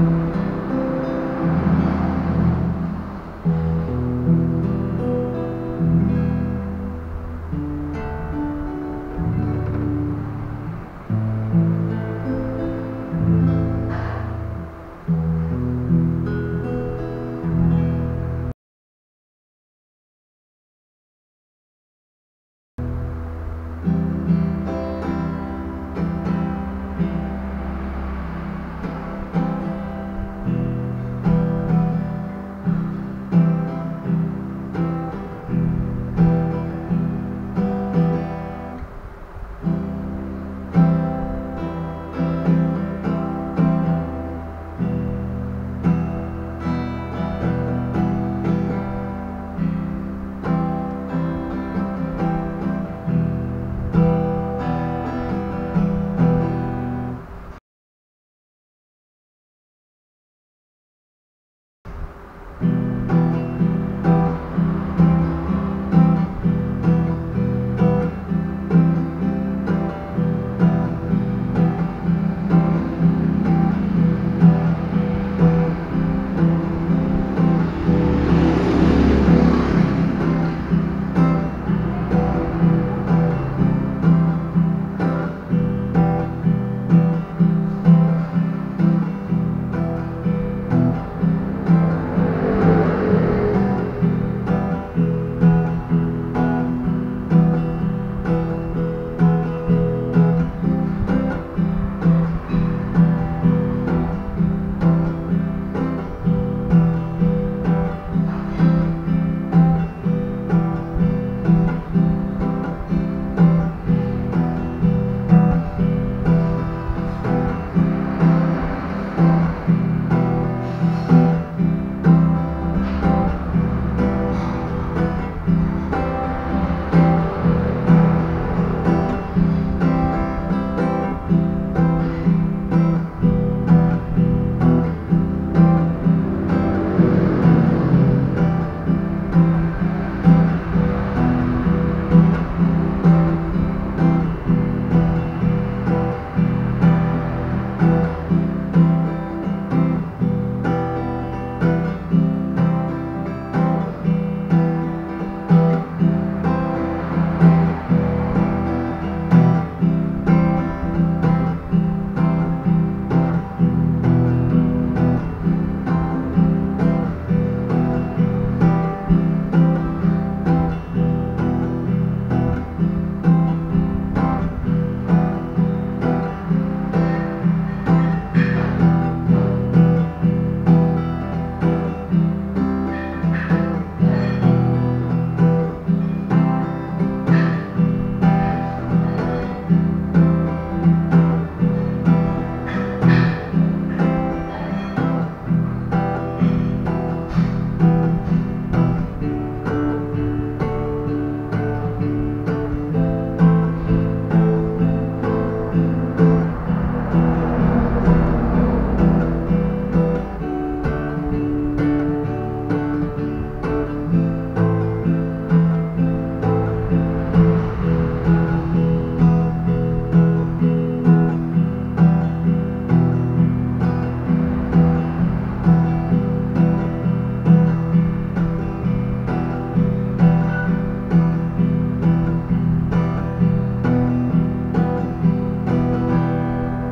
Mm-hmm.